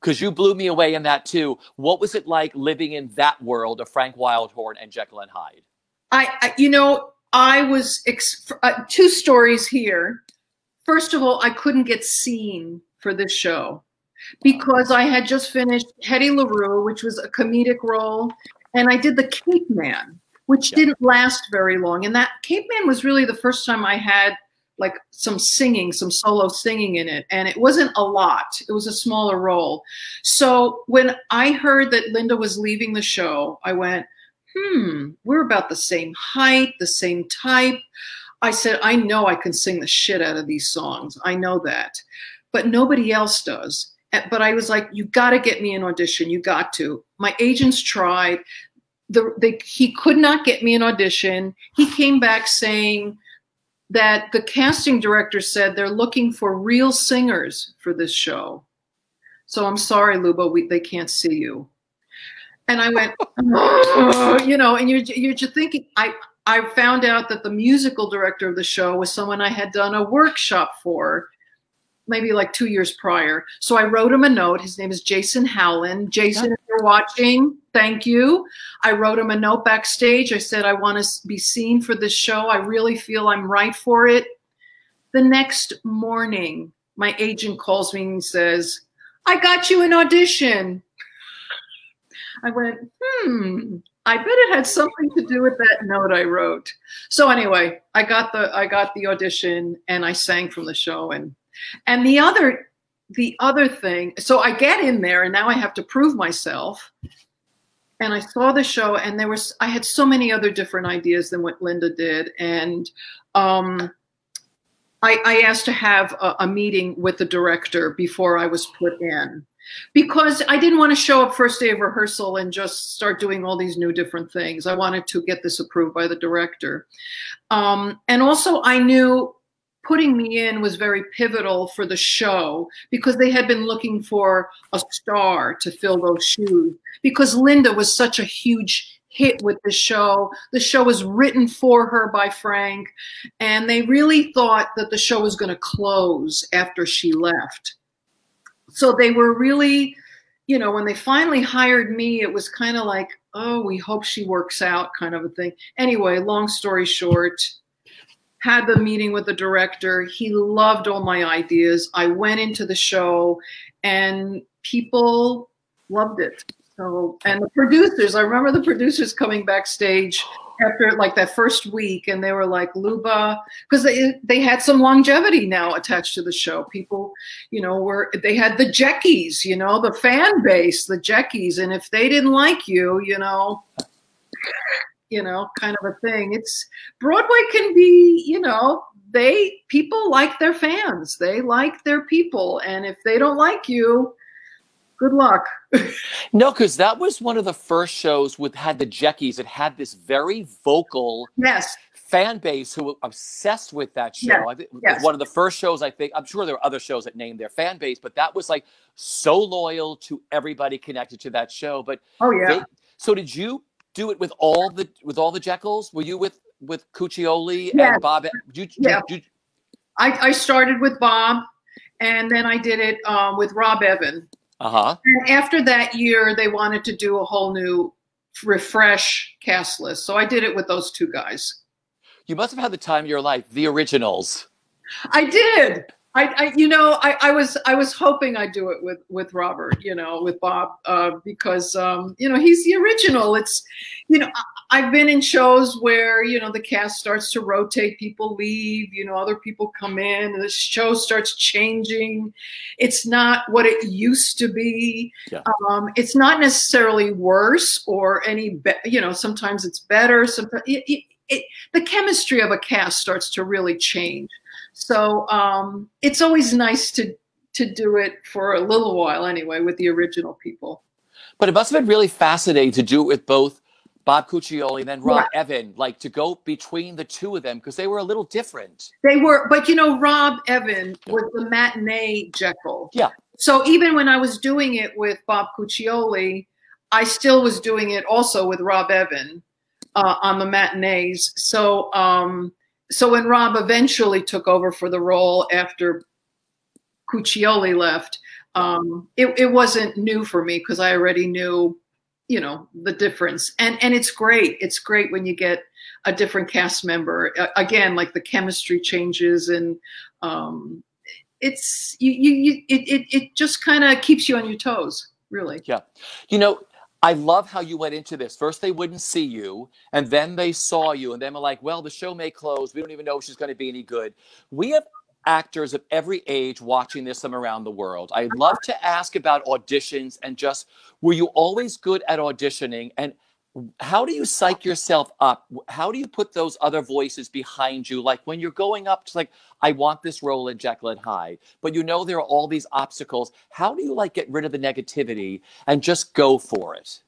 because you blew me away in that too. What was it like living in that world of Frank Wildhorn and Jekyll and Hyde? I, I you know, I was ex- uh, two stories here first of all, I couldn't get seen for this show because I had just finished Hedy La Rue, which was a comedic role, and I did the Capeman, which yeah. didn't last very long. And that Capeman was really the first time I had like some singing, some solo singing in it. And it wasn't a lot, it was a smaller role. So when I heard that Linda was leaving the show, I went, hmm, we're about the same height, the same type. I said, I know I can sing the shit out of these songs. I know that. But nobody else does. But I was like, you got to get me an audition. You got to. My agents tried. The, they, he could not get me an audition. He came back saying that the casting director said they're looking for real singers for this show. So I'm sorry, Luba, we, they can't see you. And I went, oh, you know, and you're, you're just thinking, I, I found out that the musical director of the show was someone I had done a workshop for maybe like two years prior. So I wrote him a note. His name is Jason Howland. Jason, if you're watching, thank you. I wrote him a note backstage. I said, I want to be seen for this show. I really feel I'm right for it. The next morning, my agent calls me and says, I got you an audition. I went, hmm, I bet it had something to do with that note I wrote. So anyway, I got the I got the audition and I sang from the show and and the other the other thing, so I get in there and now I have to prove myself. And I saw the show and there was I had so many other different ideas than what Linda did and um I, I asked to have a, a meeting with the director before I was put in because I didn't want to show up first day of rehearsal and just start doing all these new different things. I wanted to get this approved by the director. Um, and also I knew putting me in was very pivotal for the show because they had been looking for a star to fill those shoes because Linda was such a huge hit with the show. The show was written for her by Frank, and they really thought that the show was going to close after she left so they were really, you know, when they finally hired me, it was kind of like, oh, we hope she works out kind of a thing. Anyway, long story short, had the meeting with the director. He loved all my ideas. I went into the show and people loved it. So, and the producers, I remember the producers coming backstage after like that first week and they were like luba because they they had some longevity now attached to the show. People you know were they had the Jekkies, you know the fan base the Jekkies, and if they didn't like you you know you know kind of a thing. It's broadway can be you know they people like their fans. They like their people and if they don't like you good luck. No, because that was one of the first shows with had the Jekkies. It had this very vocal yes fan base who were obsessed with that show. Yes. I think yes. one of the first shows. I think I'm sure there were other shows that named their fan base, but that was like so loyal to everybody connected to that show. But oh yeah. They, so did you do it with all the with all the Jekylls? Were you with with Cuccioli yes. and Bob? You, yeah. You, I, I started with Bob, and then I did it um, with Rob Evan. Uh-huh. And after that year, they wanted to do a whole new refresh cast list. So I did it with those two guys. You must have had the time of your life, the originals. I did. I, I, you know, I, I was, I was hoping I'd do it with, with Robert, you know, with Bob, uh, because, um, you know, he's the original. It's, you know, I, have been in shows where, you know, the cast starts to rotate, people leave, you know, other people come in, the show starts changing. It's not what it used to be. Yeah. Um, it's not necessarily worse or any, you know, sometimes it's better. Sometimes it, it, it, the chemistry of a cast starts to really change. So um, it's always nice to to do it for a little while anyway with the original people. But it must have been really fascinating to do it with both Bob Cuccioli and then Rob yeah. Evan, like to go between the two of them because they were a little different. They were, but you know, Rob Evan was the matinee Jekyll. Yeah. So even when I was doing it with Bob Cuccioli, I still was doing it also with Rob Evan uh, on the matinees. So um, so when Rob eventually took over for the role after Cuccioli left, um, it, it wasn't new for me because I already knew, you know, the difference. And and it's great. It's great when you get a different cast member. Uh, again, like the chemistry changes and um, it's you you, you it, it it just kind of keeps you on your toes, really. Yeah, you know, I love how you went into this. First, they wouldn't see you, and then they saw you, and then were like, well, the show may close. We don't even know if she's going to be any good. We have actors of every age watching this from around the world. I'd love to ask about auditions and just were you always good at auditioning? And how do you psych yourself up? How do you put those other voices behind you? Like when you're going up to like, I want this role in Jekyll and Hyde, but you know there are all these obstacles. How do you like get rid of the negativity and just go for it?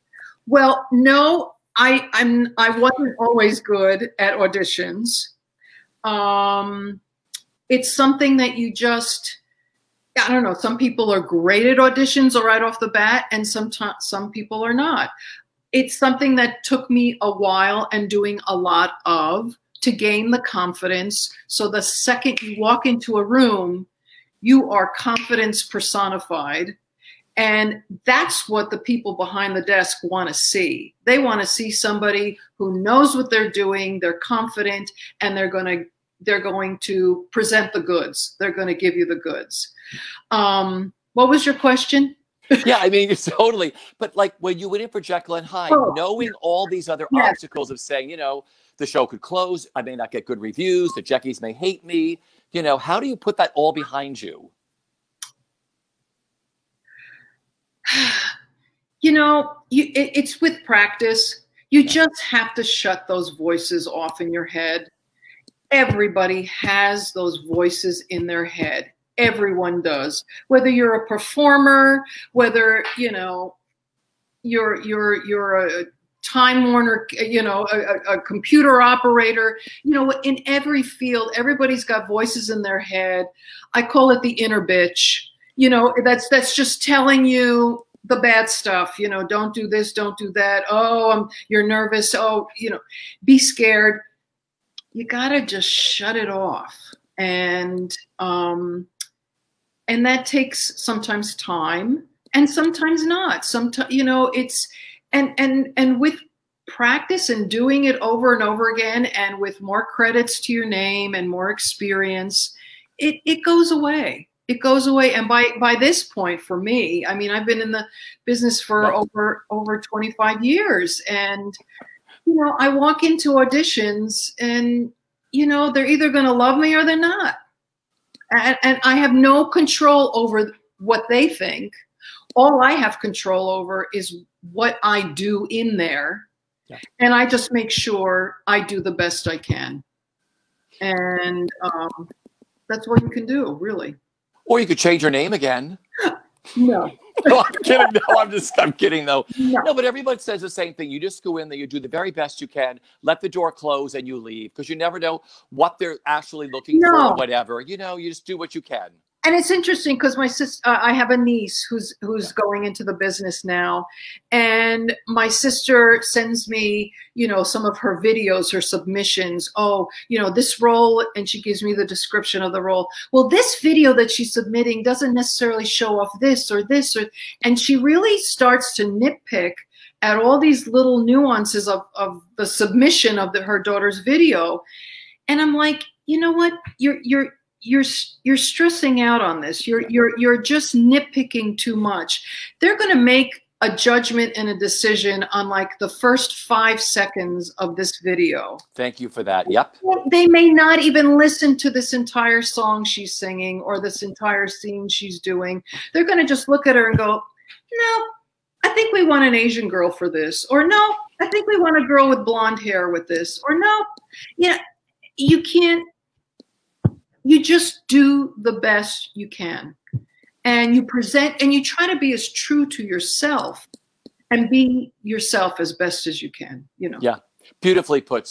Well, no, I I'm I wasn't always good at auditions. Um, it's something that you just I don't know. Some people are great at auditions right off the bat, and sometimes some people are not it's something that took me a while and doing a lot of to gain the confidence. So the second you walk into a room, you are confidence personified. And that's what the people behind the desk want to see. They want to see somebody who knows what they're doing, they're confident, and they're going to they're going to present the goods. They're going to give you the goods. Um, what was your question? Yeah, I mean, it's totally. But like when you went in for Jekyll and Hyde, oh, knowing all these other yes. obstacles of saying, you know, the show could close, I may not get good reviews, the Jekkies may hate me. You know, how do you put that all behind you? You know, you, it, it's with practice. You just have to shut those voices off in your head. Everybody has those voices in their head everyone does whether you're a performer whether you know you're you're you're a time warner you know a, a, computer operator you know in every field everybody's got voices in their head. I call it the inner bitch. You know that's that's just telling you the bad stuff you know don't do this don't do that. Oh I'm, you're nervous. Oh you know be scared. You gotta just shut it off. And um and that takes sometimes time and sometimes not. Sometimes you know it's and and and with practice and doing it over and over again and with more credits to your name and more experience it it goes away. It goes away. And by by this point for me i mean i've been in the business for over over 25 years and you know i walk into auditions and you know they're either going to love me or they're not and, and I have no control over what they think. All I have control over is what I do in there. Yeah. And I just make sure I do the best I can. And um, that's what you can do, really. Or you could change your name again. no. no, I'm kidding. No, I'm just, I'm kidding though. No. no. but everybody says the same thing. You just go in there, you do the very best you can, let the door close, and you leave because you never know what they're actually looking no. for or whatever. You know, you just do what you can and it's interesting because my sister, uh, I have a niece who's who's going into the business now, and my sister sends me, you know, some of her videos, her submissions. Oh, you know, this role, and she gives me the description of the role. Well, this video that she's submitting doesn't necessarily show off this or this, or, and she really starts to nitpick at all these little nuances of of the submission of the, her daughter's video and I'm like, you know what? You're you're you're you're stressing out on this. You're you're you're just nitpicking too much. They're going to make a judgment and a decision on like the first five seconds of this video. Thank you for that. Yep. They may not even listen to this entire song she's singing or this entire scene she's doing. They're going to just look at her and go, no, I think we want an Asian girl for this. Or no, I think we want a girl with blonde hair with this. Or no, yeah, you can't, you just do the best you can. And you present and you try to be as true to yourself and be yourself as best as you can you know. Yeah. Beautifully put.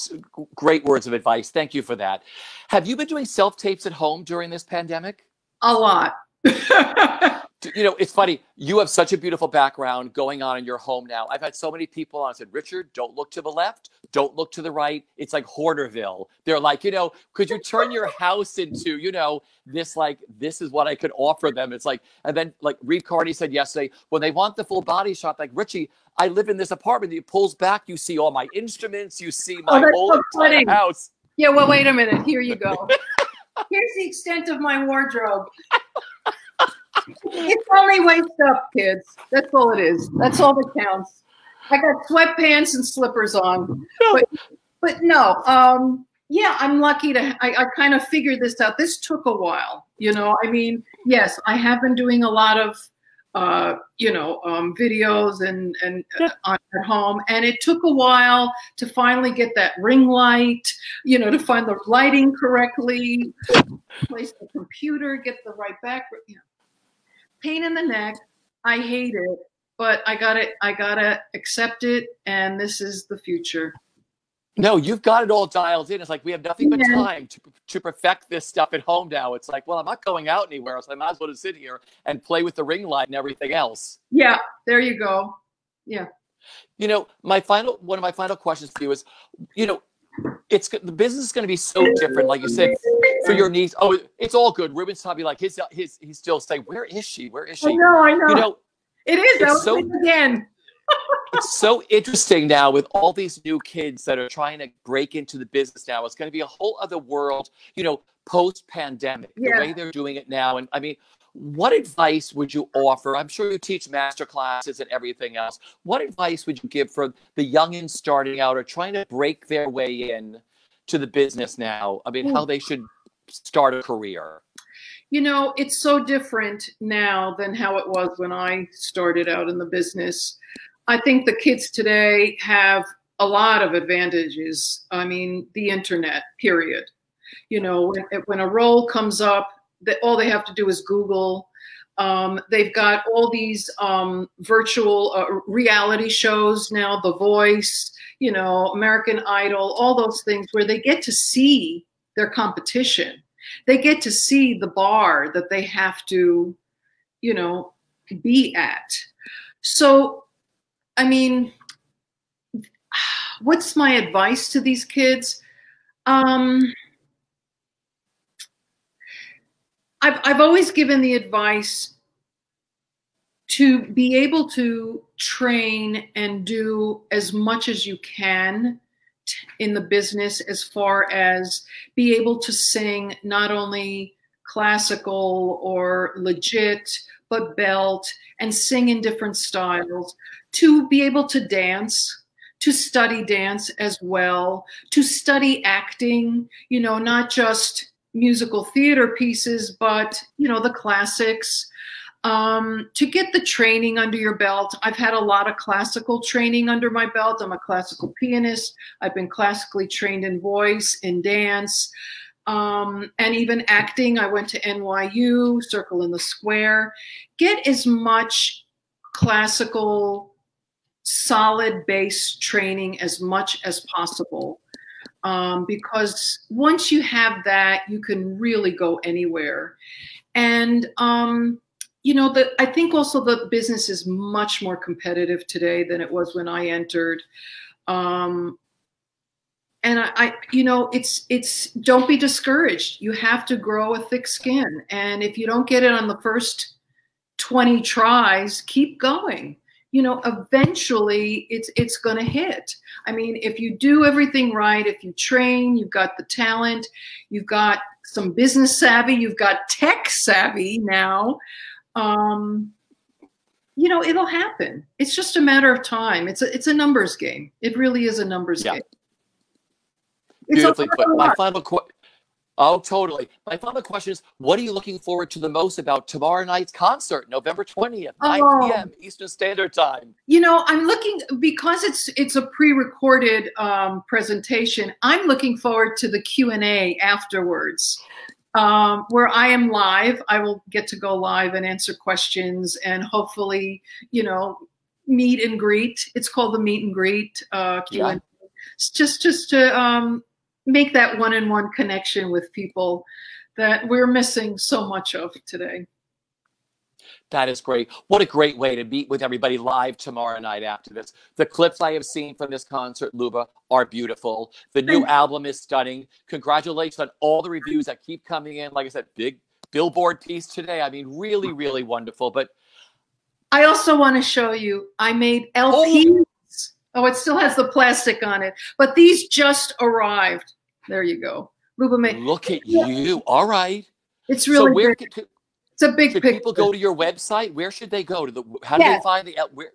Great words of advice. Thank you for that. Have you been doing self tapes at home during this pandemic? A lot you know, it's funny. You have such a beautiful background going on in your home now. I've had so many people on I said, Richard, don't look to the left, don't look to the right. It's like Hoarderville. They're like, you know, could you turn your house into, you know, this like this is what I could offer them. It's like, and then like Reeve Carney said yesterday, when they want the full body shot, like Richie, I live in this apartment. He pulls back, you see all my instruments, you see oh, my oh, whole so house. Yeah, well, wait a minute. Here you go. Here's the extent of my wardrobe it's only waist up, kids. That's all it is. That's all that counts. I got sweatpants and slippers on. But, but no, um, yeah, I'm lucky to, I, I kind of figured this out. This took a while, you know, I mean, yes, I have been doing a lot of, uh, you know, um, videos and, and uh, at home. And it took a while to finally get that ring light, you know, to find the lighting correctly, place the computer, get the right background, you know pain in the neck. I hate it, but I got it. I gotta accept it, and this is the future. No, you've got it all dialed in. It's like we have nothing but yeah. time to, to perfect this stuff at home now. It's like, well, I'm not going out anywhere, so I might as well just sit here and play with the ring light and everything else. Yeah, there you go. Yeah. You know, my final one of my final questions for you is, you know, it's the business is going to be so different, like you said, for your needs. Oh, it's all good. Ruben's probably like his his he's still saying, "Where is she? Where is she?" I know, I know. You know, it is. So, again. it's so interesting now with all these new kids that are trying to break into the business now. It's going to be a whole other world, you know, post pandemic. Yeah. The way they're doing it now, and I mean, what advice would you offer? I'm sure you teach master classes and everything else. What advice would you give for the youngins starting out or trying to break their way in to the business now? I mean, how hmm. they should start a career? You know, it's so different now than how it was when I started out in the business. I think the kids today have a lot of advantages. I mean, the internet, period. You know, when, when a role comes up, that all they have to do is Google. Um, they've got all these um, virtual uh, reality shows now, The Voice, you know, American Idol, all those things where they get to see their competition. They get to see the bar that they have to, you know, be at. So, I mean, what's my advice to these kids? Um, I've, I've always given the advice to be able to train and do as much as you can in the business as far as be able to sing not only classical or legit but belt and sing in different styles to be able to dance to study dance as well to study acting you know not just musical theater pieces, but you know the classics. Um, to get the training under your belt, I've had a lot of classical training under my belt. I'm a classical pianist. I've been classically trained in voice, in dance, um, and even acting. I went to NYU, Circle in the Square. Get as much classical, solid base training as much as possible um, because once you have that, you can really go anywhere. And um, you know, the, I think also the business is much more competitive today than it was when I entered. Um, and I, I, you know, it's it's don't be discouraged. You have to grow a thick skin, and if you don't get it on the first 20 tries, keep going you know, eventually it's it's going to hit. I mean, if you do everything right, if you train, you've got the talent, you've got some business savvy, you've got tech savvy now. Um, you know, it'll happen. It's just a matter of time. It's a it's a numbers game. It really is a numbers yeah. game. It's Beautifully put. My final question. Oh, totally. My final question is what are you looking forward to the most about tomorrow night's concert, November 20th, 9 oh, p.m. Eastern Standard Time? You know, I'm looking because it's it's a pre-recorded um, presentation. I'm looking forward to the Q&A afterwards. Um, where I am live, I will get to go live and answer questions and hopefully, you know, meet and greet. It's called the meet and greet uh. Yeah. just just to um, make that one-on-one connection with people that we're missing so much of today. That is great. What a great way to meet with everybody live tomorrow night after this. The clips I have seen from this concert, Luba, are beautiful. The new album is stunning. Congratulations on all the reviews that keep coming in. Like I said, big billboard piece today. I mean, really, really wonderful. But I also want to show you, I made LPs. Oh, oh it still has the plastic on it, but these just arrived. There you go. Luba Look at you. All right. It's really so where big. It's a big should picture. people go to your website? Where should they go to the how do yes. they find the where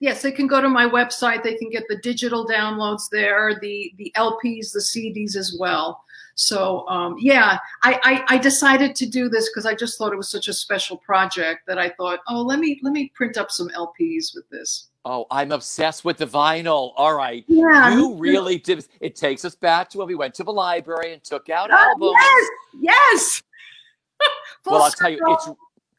Yes, they can go to my website. They can get the digital downloads there, the the LPs, the CDs as well. So um, yeah, I, I, I decided to do this because I just thought it was such a special project that I thought, oh, let me let me print up some LPs with this. Oh, I'm obsessed with the vinyl. All right. Yeah. You really did. It takes us back to when we went to the library and took out uh, albums. Yes. Yes. well, I'll tell you, it's.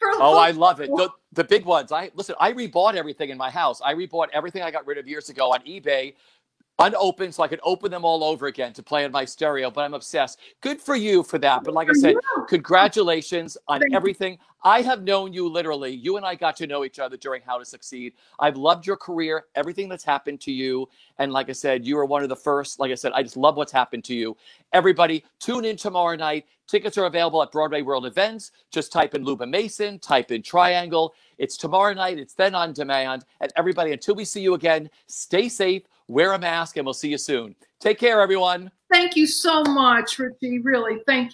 Oh, I love it. The, the big ones. I listen. I rebought everything in my house. I rebought everything I got rid of years ago on eBay unopened so I could open them all over again to play on my stereo, but I'm obsessed. Good for you for that. But like I said, congratulations on everything. I have known you literally. You and I got to know each other during How to Succeed. I've loved your career, everything that's happened to you. And like I said, you are one of the first. Like I said, I just love what's happened to you. Everybody, tune in tomorrow night. Tickets are available at Broadway World Events. Just type in Luba Mason, type in Triangle. It's tomorrow night. It's then on demand. And everybody, until we see you again, stay safe wear a mask, and we'll see you soon. Take care, everyone. Thank you so much, Richie. Really, thank you.